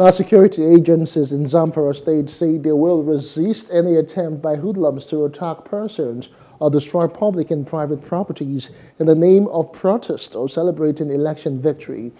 Now, security agencies in Zamfara state say they will resist any attempt by hoodlums to attack persons or destroy public and private properties in the name of protest or celebrating election victory.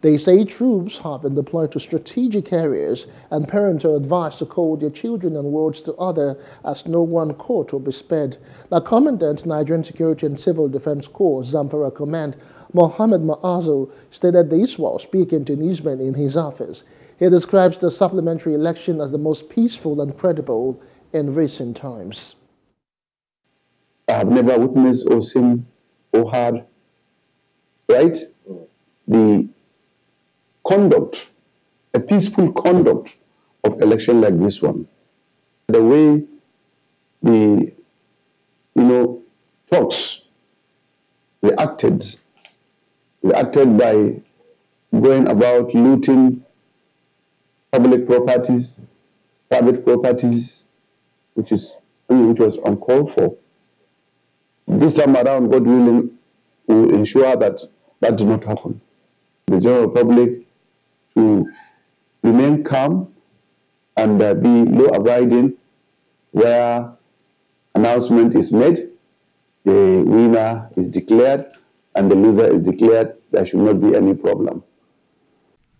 They say troops have been deployed to strategic areas and parents are advised to call their children and wards to other as no one caught will be spared. The Commandant, Nigerian Security and Civil Defense Corps, Zamfara Command, Mohammed Ma'azo, stated this while speaking to newsmen in his office. He describes the supplementary election as the most peaceful and credible in recent times. I have never witnessed or seen or heard, right? The conduct, a peaceful conduct of election like this one. The way the, you know, talks reacted, reacted by going about looting public properties, private properties, which is which was uncalled for. This time around, God willing, will ensure that that did not happen. The general public to remain calm and uh, be law abiding where announcement is made, the winner is declared, and the loser is declared. There should not be any problem.